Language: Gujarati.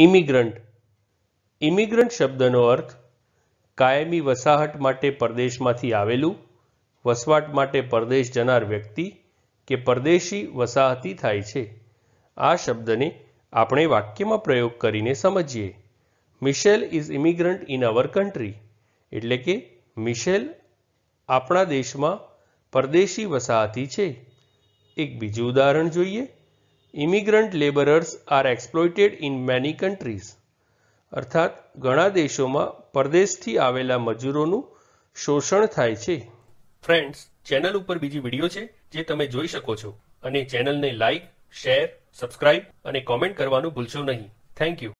ઇમિગ્રન્ટ. ઇમિગ્રન્ટ શબ્દનો અર્થ કાયમી વસાહત માટે પરદેશમાંથી આવેલું, વસવાટ માટે પરદેશ જનાર વ્યક્તિ કે પરદેશી વસાહતી થાય છે. આ શબ્દને આપણે વાક્યમાં પ્રયોગ કરીને સમજીએ. Michelle is immigrant in our country. એટલે કે મિશેલ આપણા દેશમાં પરદેશી વસાહતી છે. એક બીજું ઉદાહરણ જોઈએ. Immigrant labourers are exploited in many countries અર્થાત, ઘણા દેશોમાં પરદેશથી આવેલા મજૂરોનું શોષણ થાય છે. ફ્રેન્ડ્સ ચેનલ ઉપર બીજી વીડિયો છે, જે તમે જોઈ શકો છો. અને ચેનલને લાઈક શેર સબસ્ક્રાઇબ અને કોમેન્ટ કરવાનું ભૂલશો નહીં. Thank you